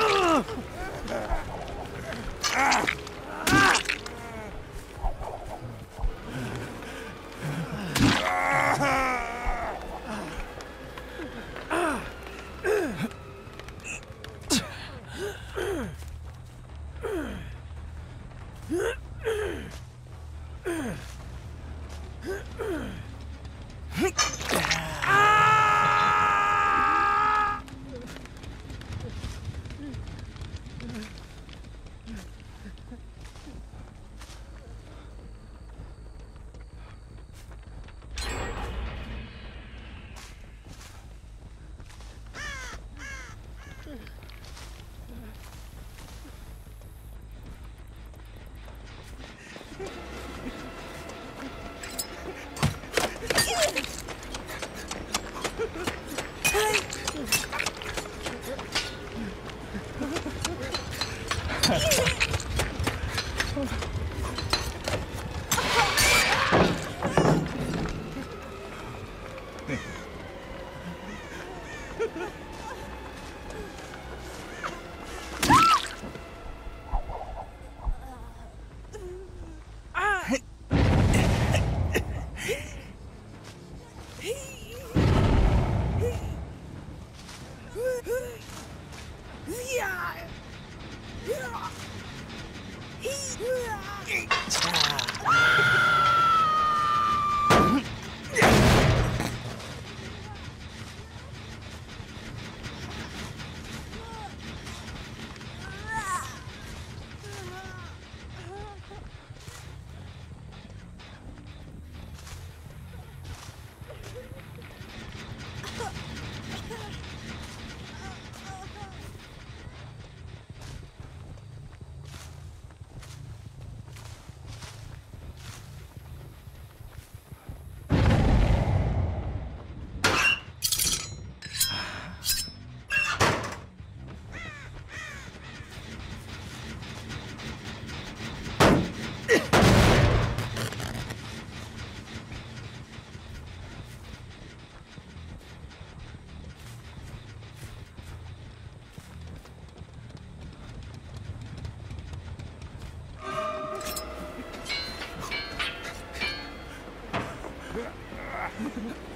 Ugh! Huh? Hold on. Ah!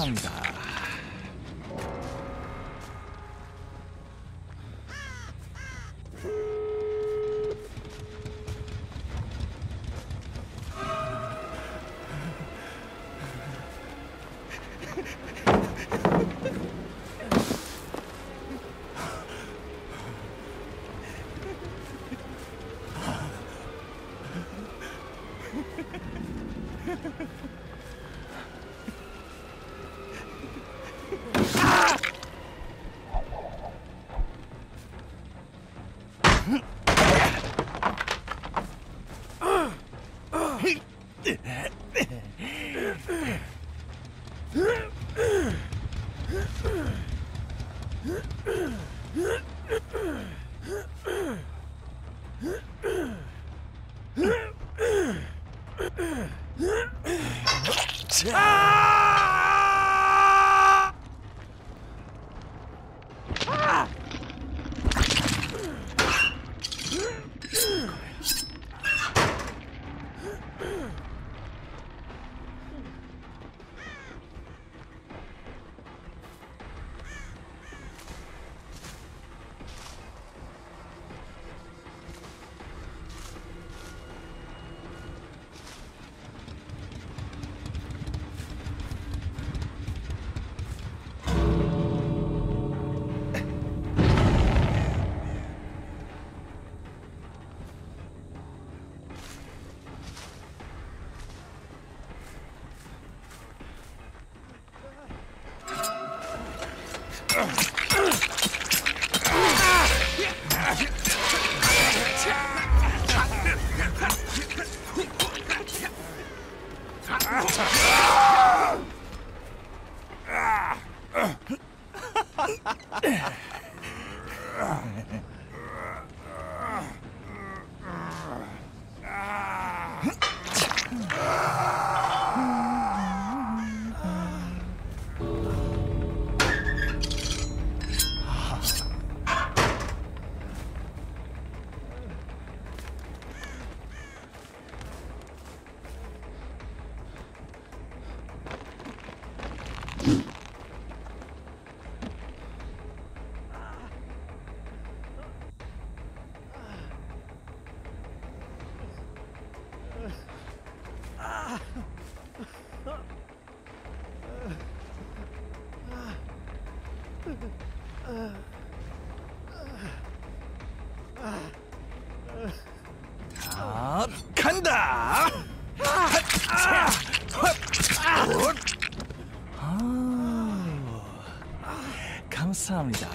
なんだハハハハ。 다. 아, 간다. 아, 감사합니다.